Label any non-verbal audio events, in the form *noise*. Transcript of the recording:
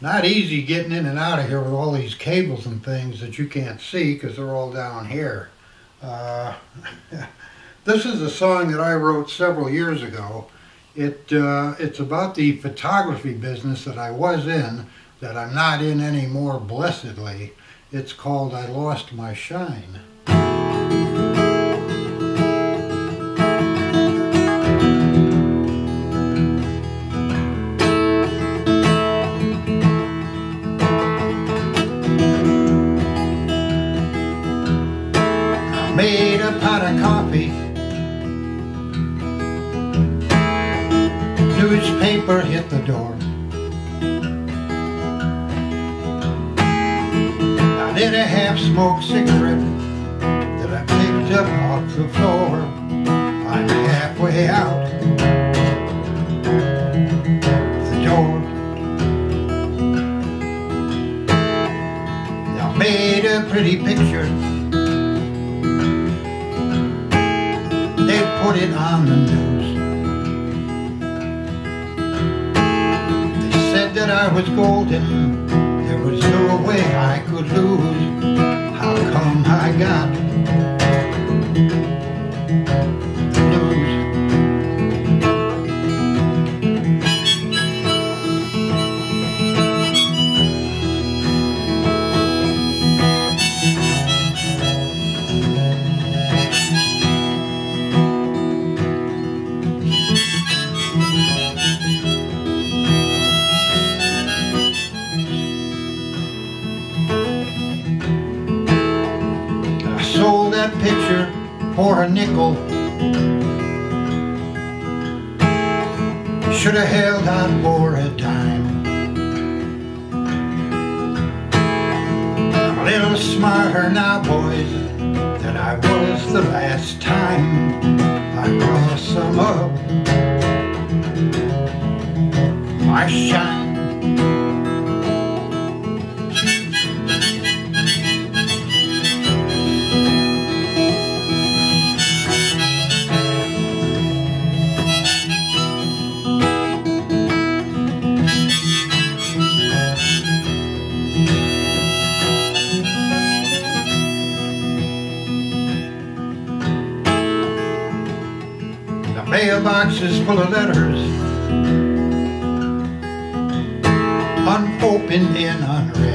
not easy getting in and out of here with all these cables and things that you can't see because they're all down here. Uh, *laughs* this is a song that I wrote several years ago. It uh, it's about the photography business that I was in that I'm not in anymore blessedly. It's called I Lost My Shine. Made a pot of coffee. Newspaper hit the door. I lit a half-smoked cigarette That I picked up off the floor. I'm halfway out. The door. I made a pretty picture put it on the news. They said that I was golden, there was no way I could lose. How come I got for a nickel. Should have held out for a dime. I'm a little smarter now, boys, than I was the last time I crossed some up my shine. Mailbox is full of letters. Unopened and unread